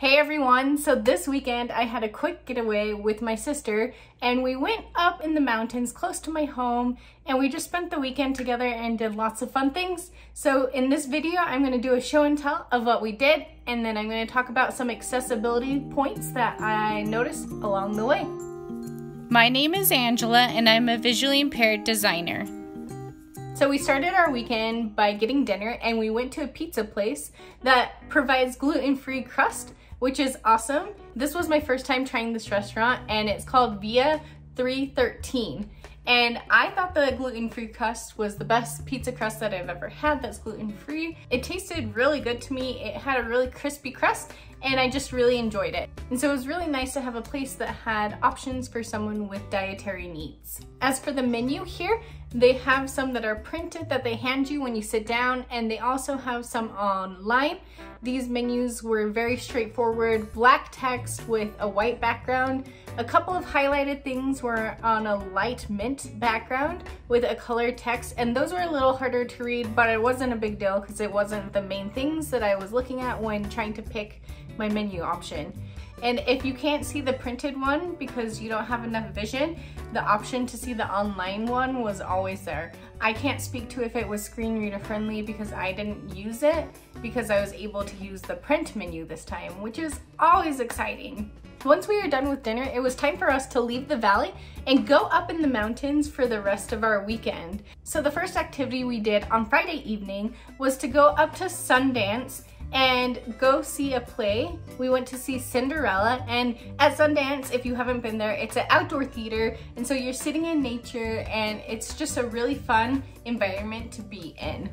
Hey everyone, so this weekend I had a quick getaway with my sister and we went up in the mountains close to my home and we just spent the weekend together and did lots of fun things. So in this video I'm going to do a show and tell of what we did and then I'm going to talk about some accessibility points that I noticed along the way. My name is Angela and I'm a visually impaired designer. So we started our weekend by getting dinner and we went to a pizza place that provides gluten-free crust which is awesome. This was my first time trying this restaurant and it's called Via 313. And I thought the gluten-free crust was the best pizza crust that I've ever had that's gluten-free. It tasted really good to me. It had a really crispy crust and I just really enjoyed it. And so it was really nice to have a place that had options for someone with dietary needs. As for the menu here, they have some that are printed that they hand you when you sit down and they also have some online. These menus were very straightforward, black text with a white background. A couple of highlighted things were on a light mint background with a colored text and those were a little harder to read but it wasn't a big deal because it wasn't the main things that I was looking at when trying to pick my menu option. And if you can't see the printed one because you don't have enough vision, the option to see the online one was always there. I can't speak to if it was screen reader friendly because I didn't use it because I was able to use the print menu this time, which is always exciting. Once we were done with dinner, it was time for us to leave the valley and go up in the mountains for the rest of our weekend. So the first activity we did on Friday evening was to go up to Sundance and go see a play. We went to see Cinderella and at Sundance, if you haven't been there, it's an outdoor theater and so you're sitting in nature and it's just a really fun environment to be in.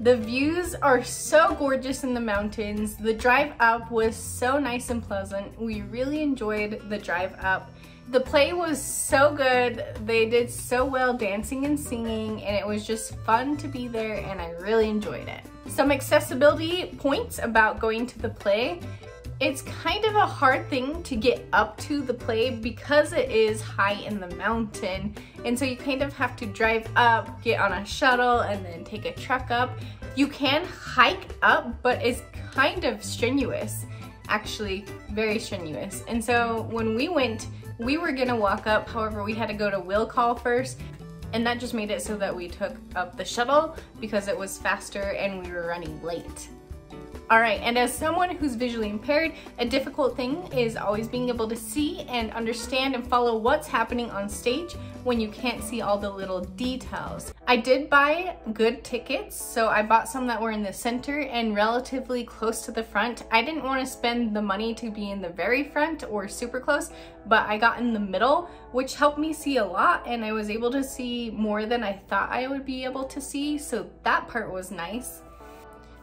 The views are so gorgeous in the mountains. The drive up was so nice and pleasant. We really enjoyed the drive up. The play was so good. They did so well dancing and singing and it was just fun to be there and I really enjoyed it. Some accessibility points about going to the play. It's kind of a hard thing to get up to the play because it is high in the mountain. And so you kind of have to drive up, get on a shuttle, and then take a truck up. You can hike up, but it's kind of strenuous, actually very strenuous. And so when we went, we were gonna walk up, however, we had to go to will call first and that just made it so that we took up the shuttle because it was faster and we were running late. All right, and as someone who's visually impaired, a difficult thing is always being able to see and understand and follow what's happening on stage when you can't see all the little details. I did buy good tickets, so I bought some that were in the center and relatively close to the front. I didn't want to spend the money to be in the very front or super close, but I got in the middle, which helped me see a lot and I was able to see more than I thought I would be able to see, so that part was nice.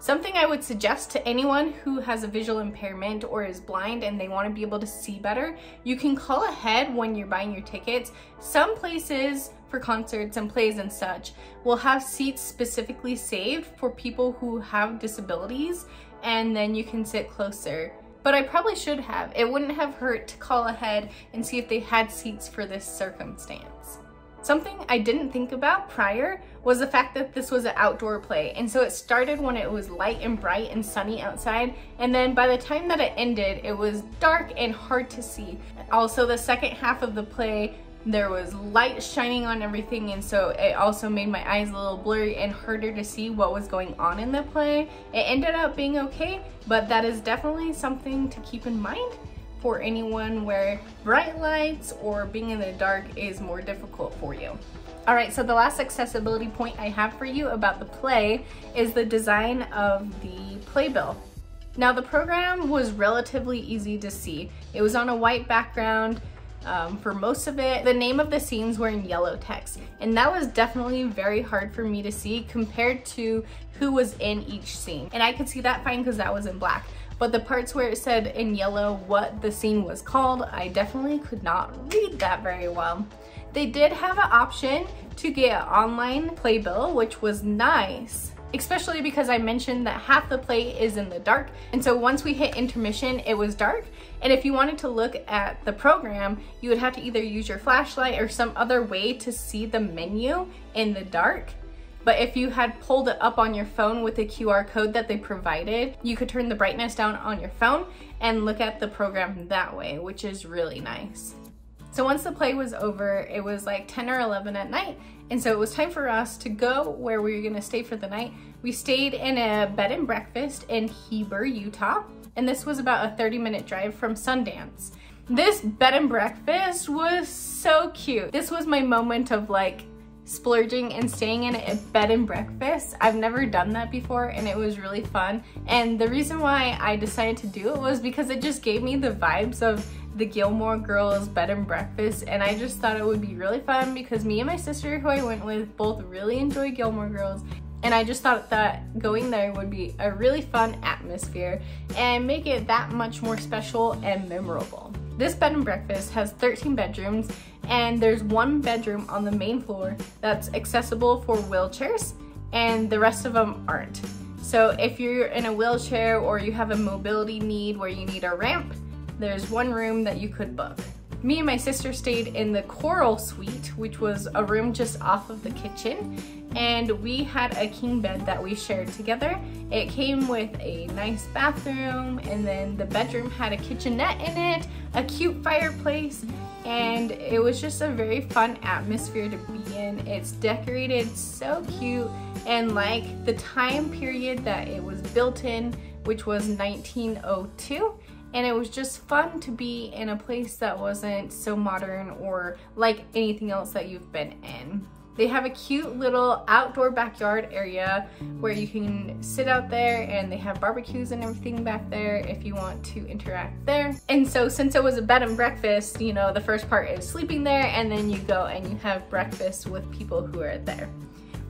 Something I would suggest to anyone who has a visual impairment or is blind and they want to be able to see better, you can call ahead when you're buying your tickets. Some places for concerts and plays and such will have seats specifically saved for people who have disabilities and then you can sit closer. But I probably should have. It wouldn't have hurt to call ahead and see if they had seats for this circumstance. Something I didn't think about prior was the fact that this was an outdoor play. And so it started when it was light and bright and sunny outside. And then by the time that it ended, it was dark and hard to see. Also, the second half of the play, there was light shining on everything. And so it also made my eyes a little blurry and harder to see what was going on in the play. It ended up being okay, but that is definitely something to keep in mind for anyone where bright lights or being in the dark is more difficult for you. All right, so the last accessibility point I have for you about the play is the design of the playbill. Now the program was relatively easy to see. It was on a white background um, for most of it. The name of the scenes were in yellow text and that was definitely very hard for me to see compared to who was in each scene. And I could see that fine because that was in black but the parts where it said in yellow what the scene was called, I definitely could not read that very well. They did have an option to get an online playbill, which was nice, especially because I mentioned that half the play is in the dark. And so once we hit intermission, it was dark. And if you wanted to look at the program, you would have to either use your flashlight or some other way to see the menu in the dark. But if you had pulled it up on your phone with the QR code that they provided, you could turn the brightness down on your phone and look at the program that way, which is really nice. So once the play was over, it was like 10 or 11 at night. And so it was time for us to go where we were gonna stay for the night. We stayed in a bed and breakfast in Heber, Utah. And this was about a 30 minute drive from Sundance. This bed and breakfast was so cute. This was my moment of like splurging and staying in a bed and breakfast. I've never done that before and it was really fun. And the reason why I decided to do it was because it just gave me the vibes of the Gilmore Girls bed and breakfast and I just thought it would be really fun because me and my sister who I went with both really enjoy Gilmore Girls and I just thought that going there would be a really fun atmosphere and make it that much more special and memorable. This bed and breakfast has 13 bedrooms and there's one bedroom on the main floor that's accessible for wheelchairs and the rest of them aren't. So if you're in a wheelchair or you have a mobility need where you need a ramp, there's one room that you could book. Me and my sister stayed in the Coral Suite, which was a room just off of the kitchen, and we had a king bed that we shared together. It came with a nice bathroom, and then the bedroom had a kitchenette in it, a cute fireplace, and it was just a very fun atmosphere to be in. It's decorated so cute, and like the time period that it was built in, which was 1902, and it was just fun to be in a place that wasn't so modern or like anything else that you've been in. They have a cute little outdoor backyard area where you can sit out there and they have barbecues and everything back there if you want to interact there. And so since it was a bed and breakfast, you know, the first part is sleeping there and then you go and you have breakfast with people who are there.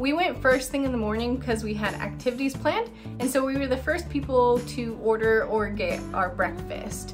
We went first thing in the morning because we had activities planned, and so we were the first people to order or get our breakfast.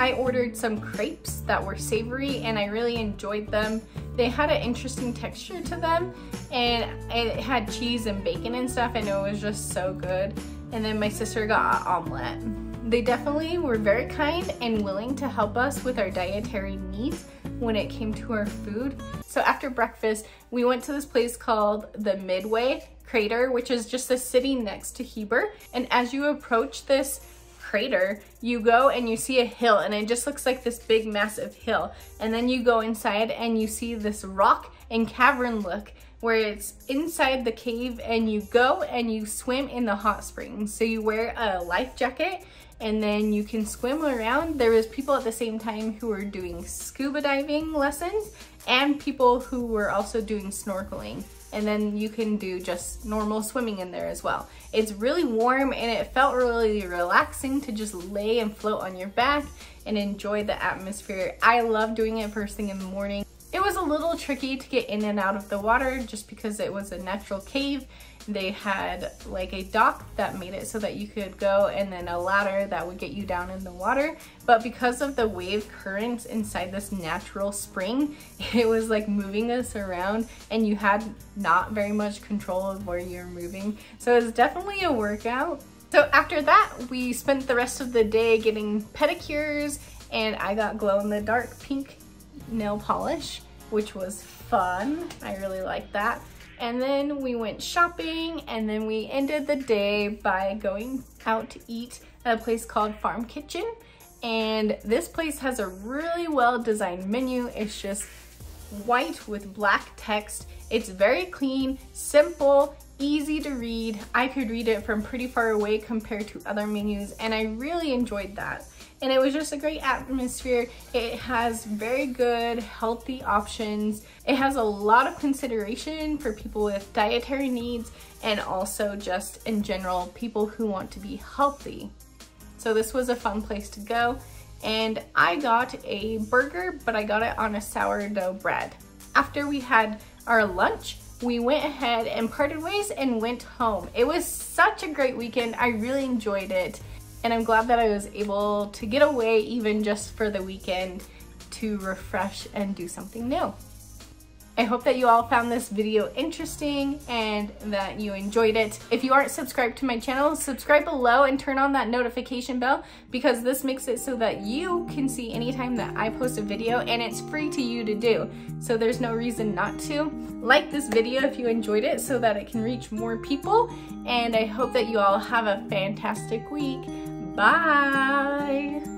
I ordered some crepes that were savory and I really enjoyed them. They had an interesting texture to them and it had cheese and bacon and stuff and it was just so good. And then my sister got an omelet. They definitely were very kind and willing to help us with our dietary needs when it came to our food. So after breakfast, we went to this place called the Midway Crater, which is just a city next to Heber. And as you approach this crater, you go and you see a hill and it just looks like this big massive hill. And then you go inside and you see this rock and cavern look where it's inside the cave and you go and you swim in the hot springs. So you wear a life jacket and then you can swim around. There was people at the same time who were doing scuba diving lessons and people who were also doing snorkeling. And then you can do just normal swimming in there as well. It's really warm and it felt really relaxing to just lay and float on your back and enjoy the atmosphere. I love doing it first thing in the morning. It was a little tricky to get in and out of the water just because it was a natural cave they had like a dock that made it so that you could go and then a ladder that would get you down in the water. But because of the wave currents inside this natural spring, it was like moving us around and you had not very much control of where you're moving. So it was definitely a workout. So after that, we spent the rest of the day getting pedicures and I got glow in the dark pink nail polish, which was fun. I really liked that. And then we went shopping and then we ended the day by going out to eat at a place called Farm Kitchen. And this place has a really well designed menu. It's just white with black text. It's very clean, simple, easy to read. I could read it from pretty far away compared to other menus and I really enjoyed that and it was just a great atmosphere. It has very good healthy options. It has a lot of consideration for people with dietary needs and also just in general people who want to be healthy. So this was a fun place to go and I got a burger but I got it on a sourdough bread. After we had our lunch, we went ahead and parted ways and went home. It was such a great weekend. I really enjoyed it and I'm glad that I was able to get away even just for the weekend to refresh and do something new. I hope that you all found this video interesting and that you enjoyed it. If you aren't subscribed to my channel, subscribe below and turn on that notification bell because this makes it so that you can see anytime that I post a video and it's free to you to do. So there's no reason not to. Like this video if you enjoyed it so that it can reach more people. And I hope that you all have a fantastic week. Bye!